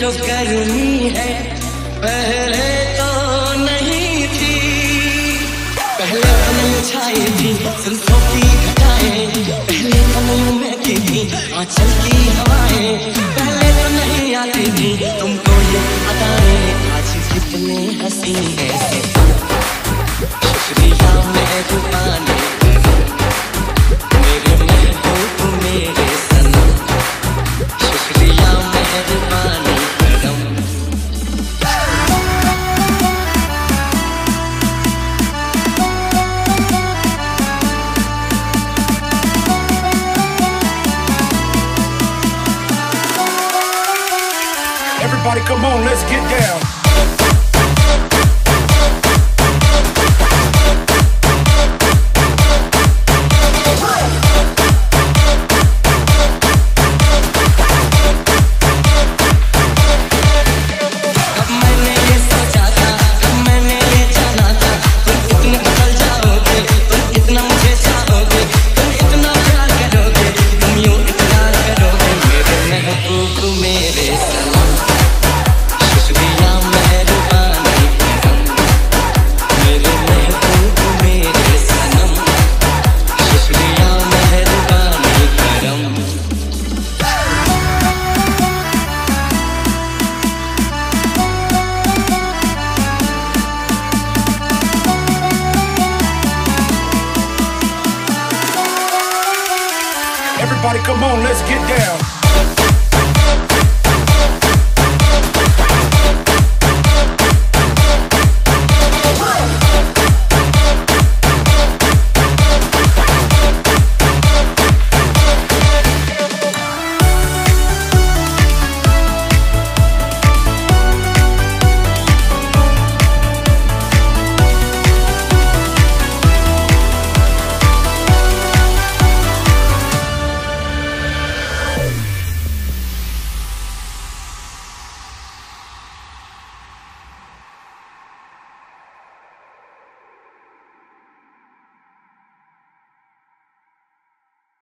जो गर्मी है, पहले तो नहीं थी। पहले नहीं छाई थी जुल्फों की घटाएँ। पहले तो नहीं महकी थी, आंचल की हवाएँ। पहले तो नहीं आती थी, तुमको ये अदाएँ आज कितने हँसी ऐसे। शुक्रिया। Everybody, come on, let's get down. Everybody, come on, let's get down.